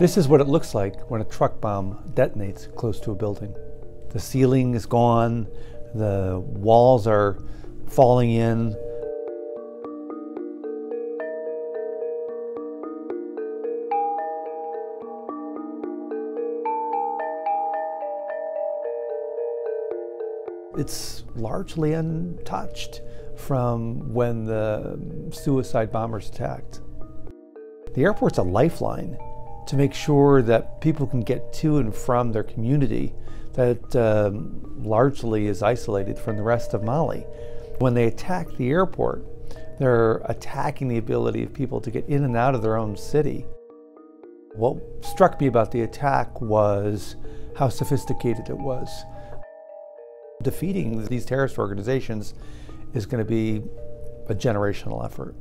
This is what it looks like when a truck bomb detonates close to a building. The ceiling is gone, the walls are falling in. It's largely untouched from when the suicide bombers attacked. The airport's a lifeline to make sure that people can get to and from their community that um, largely is isolated from the rest of Mali. When they attack the airport, they're attacking the ability of people to get in and out of their own city. What struck me about the attack was how sophisticated it was. Defeating these terrorist organizations is going to be a generational effort.